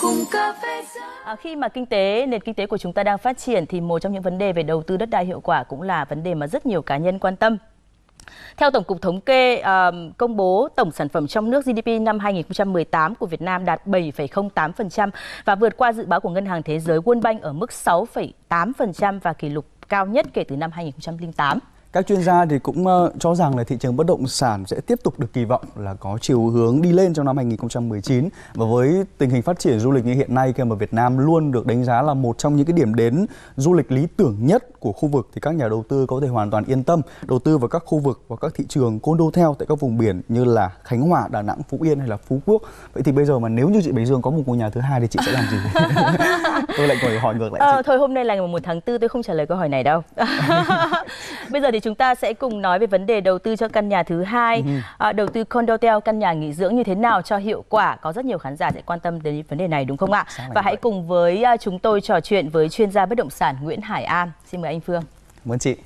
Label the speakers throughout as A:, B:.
A: cùng cà phê
B: À, khi mà kinh tế nền kinh tế của chúng ta đang phát triển thì một trong những vấn đề về đầu tư đất đai hiệu quả cũng là vấn đề mà rất nhiều cá nhân quan tâm. Theo Tổng cục Thống kê uh, công bố tổng sản phẩm trong nước GDP năm 2018 của Việt Nam đạt 7,08% và vượt qua dự báo của Ngân hàng Thế giới World Bank ở mức 6,8% và kỷ lục cao nhất kể từ năm 2008.
C: Các chuyên gia thì cũng uh, cho rằng là thị trường bất động sản sẽ tiếp tục được kỳ vọng là có chiều hướng đi lên trong năm 2019 và với tình hình phát triển du lịch như hiện nay khi mà Việt Nam luôn được đánh giá là một trong những cái điểm đến du lịch lý tưởng nhất của khu vực thì các nhà đầu tư có thể hoàn toàn yên tâm đầu tư vào các khu vực và các thị trường condotel tại các vùng biển như là Khánh Hòa, Đà Nẵng, Phú Yên hay là Phú Quốc. Vậy thì bây giờ mà nếu như chị Bạch Dương có một ngôi nhà thứ hai thì chị sẽ làm gì? tôi lại hỏi hỏi ngược lại
B: Ờ,
C: chị.
B: thôi hôm nay là ngày 1 tháng 4 tôi không trả lời câu hỏi này đâu. Bây giờ thì chúng ta sẽ cùng nói về vấn đề đầu tư cho căn nhà thứ hai, à, đầu tư condotel căn nhà nghỉ dưỡng như thế nào cho hiệu quả. Có rất nhiều khán giả sẽ quan tâm đến vấn đề này đúng không ạ? Và hãy cùng với à, chúng tôi trò chuyện với chuyên gia bất động sản Nguyễn Hải An. Xin mời anh Phương.
C: Cảm ơn chị.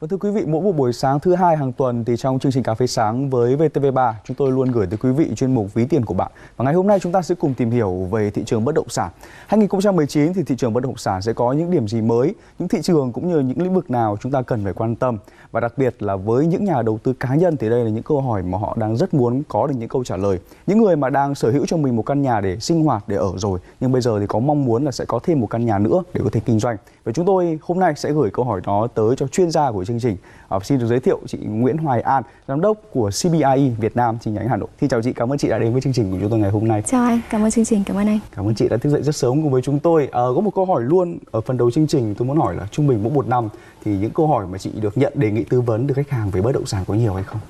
C: Vâng thưa quý vị, mỗi một buổi sáng thứ hai hàng tuần thì trong chương trình Cà phê sáng với VTV3, chúng tôi luôn gửi tới quý vị chuyên mục Ví tiền của bạn. Và ngày hôm nay chúng ta sẽ cùng tìm hiểu về thị trường bất động sản. 2019 thì thị trường bất động sản sẽ có những điểm gì mới, những thị trường cũng như những lĩnh vực nào chúng ta cần phải quan tâm. Và đặc biệt là với những nhà đầu tư cá nhân thì đây là những câu hỏi mà họ đang rất muốn có được những câu trả lời. Những người mà đang sở hữu cho mình một căn nhà để sinh hoạt, để ở rồi, nhưng bây giờ thì có mong muốn là sẽ có thêm một căn nhà nữa để có thể kinh doanh. Và chúng tôi hôm nay sẽ gửi câu hỏi đó tới cho chuyên gia của chương trình. À, xin được giới thiệu chị Nguyễn Hoài An, giám đốc của CBRE Việt Nam chi nhánh Hà Nội. Xin chào chị, cảm ơn chị đã đến với chương trình của chúng tôi ngày hôm nay.
D: Chào anh, cảm ơn chương trình, cảm ơn anh.
C: Cảm ơn chị đã thức dậy rất sớm cùng với chúng tôi. À, có một câu hỏi luôn ở phần đầu chương trình tôi muốn hỏi là trung bình mỗi một năm thì những câu hỏi mà chị được nhận đề nghị tư vấn từ khách hàng về bất động sản có nhiều hay không?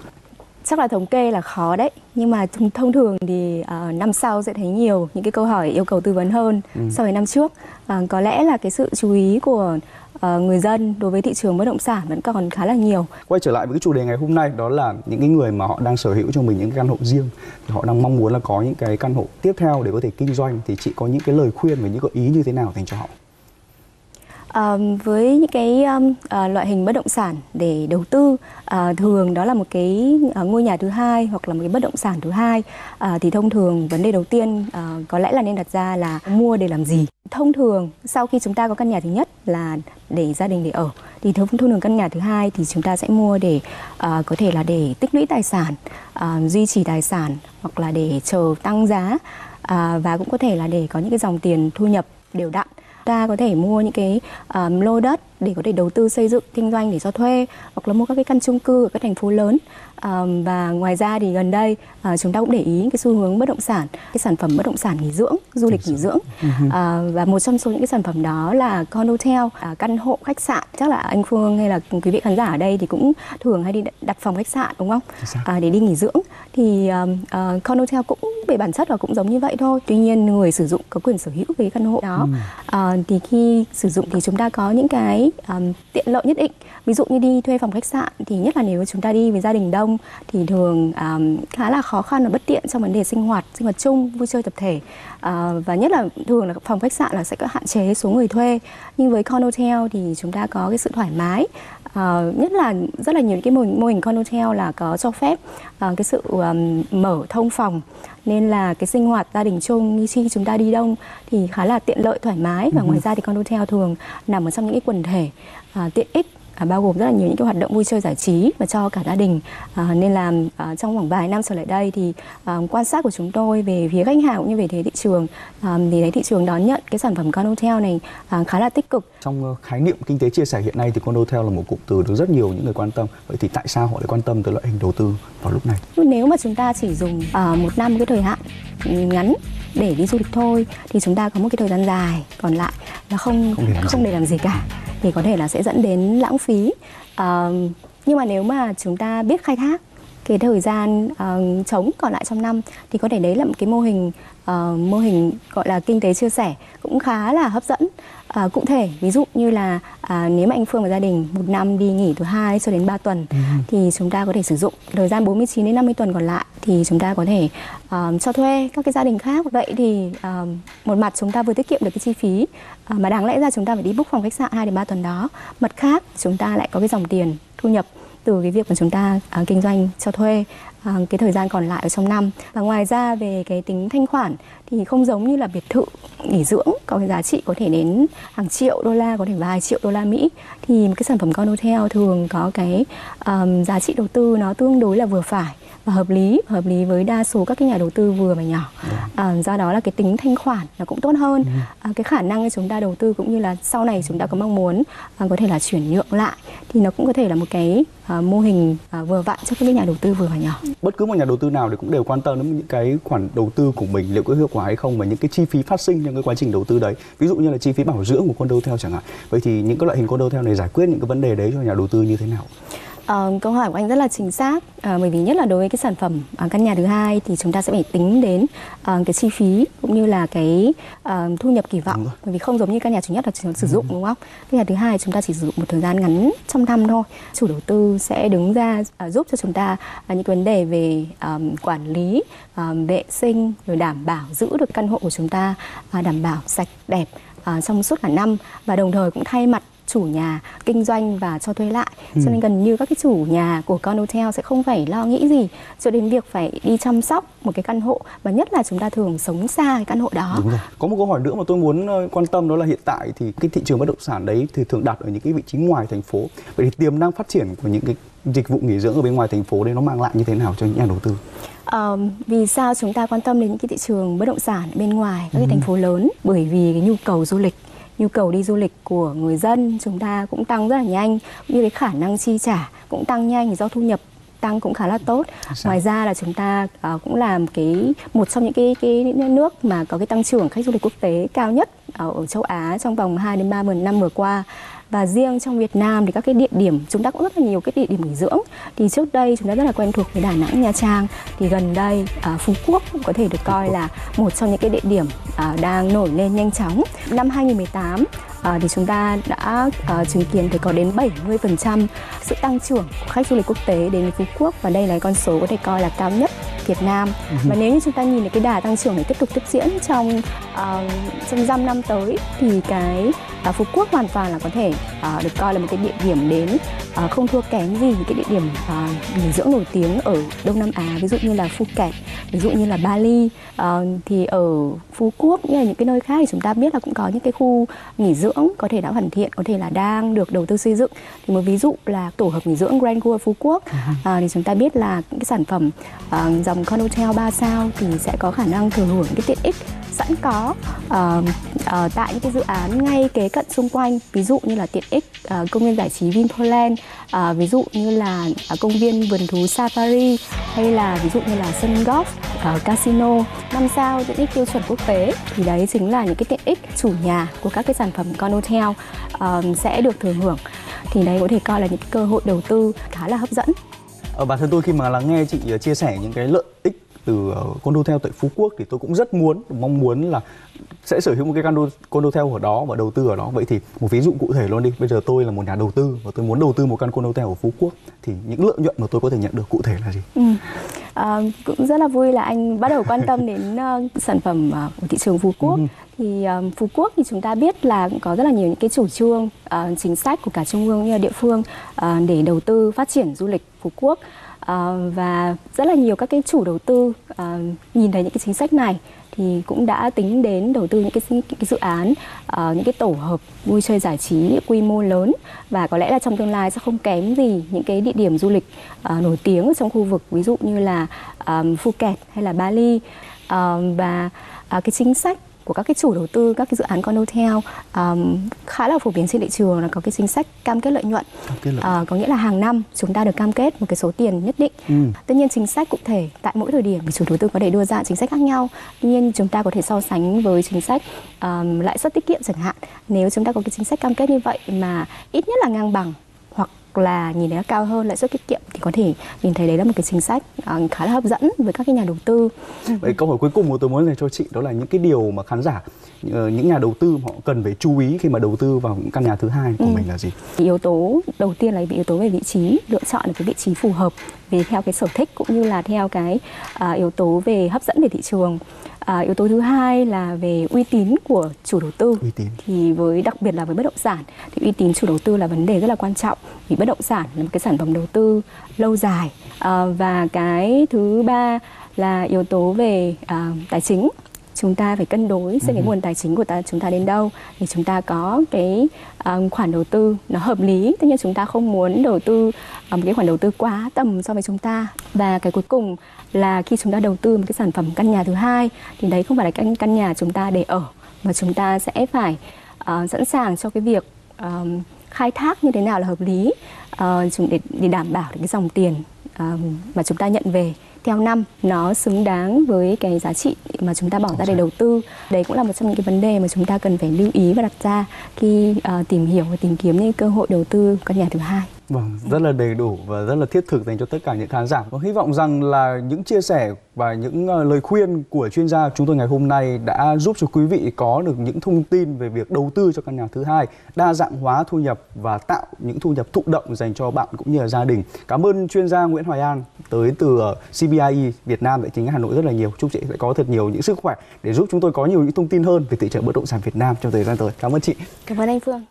D: Chắc là thống kê là khó đấy, nhưng mà thông- thường thì ờ, năm sau sẽ thấy nhiều những cái câu hỏi yêu cầu tư vấn hơn so với năm trước. Ờ, có lẽ là cái sự chú ý của Ờ, người dân đối với thị trường bất động sản vẫn còn khá là nhiều.
C: Quay trở lại với cái chủ đề ngày hôm nay, đó là những cái người mà họ đang sở hữu cho mình những căn hộ riêng, thì họ đang mong muốn là có những cái căn hộ tiếp theo để có thể kinh doanh thì chị có những cái lời khuyên và những gợi ý như thế nào dành cho họ?
D: Với những cái um, uh, loại hình bất động sản để đầu tư uh, thường đó là một cái uh, ngôi nhà thứ hai hoặc là một cái bất động sản thứ hai. Uh, thì thông thường vấn đề đầu tiên uh, có lẽ là nên đặt ra là mua để làm gì. Thông thường sau khi chúng ta có căn nhà thứ nhất là để gia đình để ở thì thông thường căn nhà thứ hai thì chúng ta sẽ mua để uh, có thể là để tích lũy tài sản uh, duy trì tài sản hoặc là để chờ tăng giá uh, và cũng có thể là để có những cái dòng tiền thu nhập đều đặn ta có thể mua những cái um, lô đất để có thể đầu tư xây dựng kinh doanh để cho thuê hoặc là mua các cái căn chung cư ở các thành phố lớn. Um, và ngoài ra thì gần đây uh, chúng ta cũng để ý cái xu hướng bất động sản cái sản phẩm bất động sản nghỉ dưỡng du lịch nghỉ dưỡng. À, và một trong số những cái sản phẩm đó là condotel à, căn hộ khách sạn. Chắc là anh Phương hay là quý vị khán giả ở đây thì cũng thường hay đi đặt phòng khách sạn đúng không? À, để đi nghỉ dưỡng. Thì um, uh, condotel cũng về bản chất là cũng giống như vậy thôi. Tuy nhiên người sử dụng có quyền sở hữu cái căn hộ đó. À, thì khi sử dụng thì chúng ta có những cái um, tiện lợi nhất định. Ví dụ như đi thuê phòng khách sạn thì nhất là nếu chúng ta đi với gia đình đông thì thường um, khá là khó khăn và bất tiện trong vấn đề sinh hoạt sinh hoạt chung vui chơi tập thể. Uh, và nhất là thường là phòng khách sạn là sẽ có hạn chế số người thuê. Nhưng với condotel thì chúng ta có cái sự thoải mái À, nhất là rất là nhiều cái mô hình, mô hình condotel là có cho phép à, cái sự um, mở thông phòng. Nên là cái sinh hoạt gia đình chung như khi chúng ta đi đông thì khá là tiện lợi thoải mái. Và ngoài ra thì condotel thường nằm ở trong những cái quần thể à, tiện ích à, bao gồm rất là nhiều những cái hoạt động vui chơi giải trí và cho cả gia đình à, nên là à, trong vòng vài năm trở lại đây thì à, quan sát của chúng tôi về phía khách hàng cũng như về thế thị trường à, thì thấy thị trường đón nhận cái sản phẩm condotel này à, khá là tích cực
C: Trong ờ, khái niệm kinh tế chia sẻ hiện nay thì condotel là một cụm từ được rất nhiều những người quan tâm. Vậy thì tại sao họ lại quan tâm tới loại hình đầu tư vào lúc này?
D: nếu mà chúng ta chỉ dùng à, một năm cái thời hạn ngắn để đi du lịch thôi thì chúng ta có một cái thời gian dài còn lại là không
C: Không để làm
D: không
C: gì.
D: để làm gì cả thì có thể là sẽ dẫn đến lãng phí. Uh, nhưng mà nếu mà chúng ta biết khai thác cái thời gian uh, trống còn lại trong năm thì có thể đấy là một cái mô hình ờ, mô hình gọi là kinh tế chia sẻ cũng khá là hấp dẫn. À, cụ thể ví dụ như là à, nếu mà anh Phương và gia đình một năm đi nghỉ từ 2 cho đến 3 tuần thì chúng ta có thể sử dụng thời gian 49 đến 50 tuần còn lại thì chúng ta có thể à, cho thuê các cái gia đình khác. Vậy thì à, một mặt chúng ta vừa tiết kiệm được cái chi phí à, mà đáng lẽ ra chúng ta phải đi book phòng khách sạn 2 đến 3 tuần đó. Mặt khác chúng ta lại có cái dòng tiền thu nhập từ cái việc mà chúng ta à, kinh doanh cho thuê à, cái thời gian còn lại ở trong năm. Và ngoài ra về cái tính thanh khoản thì không giống như là biệt thự nghỉ dưỡng có cái giá trị có thể đến hàng triệu đô la có thể vài triệu đô la mỹ thì cái sản phẩm con hotel thường có cái um, giá trị đầu tư nó tương đối là vừa phải và hợp lý hợp lý với đa số các cái nhà đầu tư vừa và nhỏ. À, do đó là cái tính thanh khoản nó cũng tốt hơn. À, cái khả năng chúng ta đầu tư cũng như là sau này chúng ta có mong muốn à, có thể là chuyển nhượng lại thì nó cũng có thể là một cái à, mô hình à, vừa vặn cho các nhà đầu tư vừa và nhỏ.
C: Bất cứ một nhà đầu tư nào thì cũng đều quan tâm đến những cái khoản đầu tư của mình liệu có hiệu quả hay không và những cái chi phí phát sinh trong cái quá trình đầu tư đấy. Ví dụ như là chi phí bảo dưỡng của condo theo chẳng hạn. Vậy thì những cái loại hình condo theo này giải quyết những cái vấn đề đấy cho nhà đầu tư như thế nào
D: Uh, câu hỏi của anh rất là chính xác. Uh, bởi vì nhất là đối với cái sản phẩm uh, căn nhà thứ hai thì chúng ta sẽ phải tính đến uh, cái chi phí cũng như là cái uh, thu nhập kỳ vọng. Bởi vì không giống như căn nhà thứ nhất là chỉ sử dụng đúng không? Căn nhà thứ hai chúng ta chỉ sử dụng một thời gian ngắn trong năm thôi. Chủ đầu tư sẽ đứng ra uh, giúp cho chúng ta uh, những vấn đề về um, quản lý um, vệ sinh rồi đảm bảo giữ được căn hộ của chúng ta uh, đảm bảo sạch đẹp uh, trong suốt cả năm. Và đồng thời cũng thay mặt chủ nhà kinh doanh và cho thuê lại. Ừ. cho nên gần như các cái chủ nhà của con hotel sẽ không phải lo nghĩ gì cho đến việc phải đi chăm sóc một cái căn hộ và nhất là chúng ta thường sống xa cái căn hộ đó.
C: Đúng rồi. có một câu hỏi nữa mà tôi muốn ờ, quan tâm đó là hiện tại thì cái thị trường bất động sản đấy thì thường đặt ở những cái vị trí ngoài thành phố. Vậy thì tiềm năng phát triển của những cái dịch vụ nghỉ dưỡng ở bên ngoài thành phố đấy nó mang lại như thế nào cho những nhà đầu tư?
D: Um, vì sao chúng ta quan tâm đến những cái thị trường bất động sản bên ngoài các cái thành phố lớn? Bởi vì cái nhu cầu du lịch nhu cầu đi du lịch của người dân chúng ta cũng tăng rất là nhanh cũng như cái khả năng chi trả cũng tăng nhanh do thu nhập tăng cũng khá là tốt. Sao? Ngoài ra là chúng ta uh, cũng làm cái một trong những cái cái nước mà có cái tăng trưởng khách du lịch quốc tế cao nhất ở, ở châu Á trong vòng 2 đến 3 năm vừa qua và riêng trong Việt Nam thì các cái địa điểm chúng ta cũng rất là nhiều cái địa điểm nghỉ dưỡng. Thì trước đây chúng ta rất là quen thuộc với Đà Nẵng Nha Trang. Thì gần đây à, Phú Quốc cũng có thể được coi là một trong những cái địa điểm à, đang nổi lên nhanh chóng. Năm 2018 à, thì chúng ta đã à, chứng kiến thấy có đến 70% sự tăng trưởng của khách du lịch quốc tế đến Phú Quốc. Và đây là con số có thể coi là cao nhất Việt Nam. Và nếu như chúng ta nhìn thấy cái đà tăng trưởng này tiếp tục tiếp diễn trong uh, trong dăm năm tới thì cái uh, Phú Quốc hoàn toàn là có thể uh, được coi là một cái địa điểm đến uh, không thua kém gì những cái địa điểm uh, nghỉ dưỡng nổi tiếng ở Đông Nam Á ví dụ như là Phuket ví dụ như là Bali. Uh, thì ở Phú Quốc như là những cái nơi khác thì chúng ta biết là cũng có những cái khu nghỉ dưỡng có thể đã hoàn thiện có thể là đang được đầu tư xây dựng. Thì một ví dụ là tổ hợp nghỉ dưỡng Grand Tour Phú Quốc. Uh, thì chúng ta biết là những cái sản phẩm uh, dòng Condotel 3 sao thì sẽ có khả năng thừa hưởng cái tiện ích sẵn có uh, uh, tại những cái dự án ngay kế cận xung quanh. Ví dụ như là tiện ích uh, công viên giải trí Vinpearland uh, ví dụ như là uh, công viên vườn thú Safari hay là ví dụ như là sân golf uh, casino. Năm sao tiện ích tiêu chuẩn quốc tế thì đấy chính là những cái tiện ích chủ nhà của các cái sản phẩm Condotel uh, sẽ được thừa hưởng. Thì đấy có thể coi là những cơ hội đầu tư khá là hấp dẫn
C: ở bản thân tôi khi mà lắng nghe chị ờ, chia sẻ những cái lợi ích từ ờ, condo theo tại Phú Quốc thì tôi cũng rất muốn, mong muốn là sẽ sở hữu một cái condo condo theo ở đó và đầu tư ở đó vậy thì một ví dụ cụ thể luôn đi bây giờ tôi là một nhà đầu tư và tôi muốn đầu tư một căn condo theo ở Phú Quốc thì những lợi nhuận mà tôi có thể nhận được cụ thể là gì?
D: Ừ. À, cũng rất là vui là anh bắt đầu quan tâm đến uh, sản phẩm uh, của thị trường Phú Quốc. Ừ. Thì um, Phú Quốc thì chúng ta biết là cũng có rất là nhiều những cái chủ trương uh, chính sách của cả trung ương như là địa phương uh, để đầu tư phát triển du lịch Phú Quốc. Uh, và rất là nhiều các cái chủ đầu tư uh, nhìn thấy những cái chính sách này thì cũng đã tính đến đầu tư những cái, những cái dự án uh, những cái tổ hợp vui chơi giải trí quy mô lớn. Và có lẽ là trong tương lai sẽ không kém gì những cái địa điểm du lịch uh, nổi tiếng ở trong khu vực ví dụ như là um, Phuket hay là Bali. Uh, và uh, cái chính sách của các cái chủ đầu tư các cái dự án con hotel um, khá là phổ biến trên thị trường là có cái chính sách cam kết lợi nhuận. Uh, có nghĩa là hàng năm chúng ta được cam kết một cái số tiền nhất định. Ừ. tất nhiên chính sách cụ thể tại mỗi thời điểm thì chủ đầu tư có thể đưa ra chính sách khác nhau. Tuy nhiên chúng ta có thể so sánh với chính sách um, lãi suất tiết kiệm chẳng hạn. Nếu chúng ta có cái chính sách cam kết như vậy mà ít nhất là ngang bằng là nhìn thấy cao hơn lãi suất tiết kiệm thì có thể nhìn thấy đấy là một cái chính sách uh, khá là hấp dẫn với các cái nhà đầu tư.
C: Vậy câu hỏi cuối cùng mà tôi muốn dành cho chị đó là những cái điều mà khán giả ờ, những nhà đầu tư họ cần phải chú ý khi mà đầu tư vào căn nhà thứ hai của ừ. mình là gì?
D: Yếu tố đầu tiên là yếu tố về vị trí, lựa chọn được cái vị trí phù hợp về theo cái sở thích cũng như là theo cái à, yếu tố về hấp dẫn về thị trường à, yếu tố thứ hai là về uy tín của chủ đầu tư.
C: Uy tín.
D: Thì với đặc biệt là với bất động sản thì uy tín chủ đầu tư là vấn đề rất là quan trọng. Vì bất động sản là một cái sản phẩm đầu tư lâu dài. À, và cái thứ ba là yếu tố về à, tài chính chúng ta phải cân đối xem cái nguồn tài chính của ta chúng ta đến đâu thì chúng ta có cái uh, khoản đầu tư nó hợp lý. Tất nhiên chúng ta không muốn đầu tư um, cái khoản đầu tư quá tầm so với chúng ta. Và cái cuối cùng là khi chúng ta đầu tư một cái sản phẩm căn nhà thứ hai thì đấy không phải là căn căn nhà chúng ta để ở mà chúng ta sẽ phải uh, sẵn sàng cho cái việc um, khai thác như thế nào là hợp lý uh, để, để đảm bảo được cái dòng tiền mà chúng ta nhận về theo năm nó xứng đáng với cái giá trị mà chúng ta bỏ ra để đầu tư. Đấy cũng là một trong những cái vấn đề mà chúng ta cần phải lưu ý và đặt ra khi uh, tìm hiểu và tìm kiếm những cơ hội đầu tư căn nhà thứ hai
C: Vâng, rất là đầy đủ và rất là thiết thực dành cho tất cả những khán giả. Và hy vọng rằng là những chia sẻ và những ờ, lời khuyên của chuyên gia chúng tôi ngày hôm nay đã giúp cho quý vị có được những thông tin về việc đầu tư cho căn nhà thứ hai, đa dạng hóa thu nhập và tạo những thu nhập thụ động dành cho bạn cũng như là gia đình. Cảm ơn chuyên gia Nguyễn Hoài An tới từ ờ, CBI CBIE Việt Nam tại chính Hà Nội rất là nhiều. Chúc chị sẽ có thật nhiều những sức khỏe để giúp chúng tôi có nhiều những thông tin hơn về thị trường bất động sản Việt Nam trong thời gian tới. Cảm ơn chị.
D: Cảm ơn anh Phương.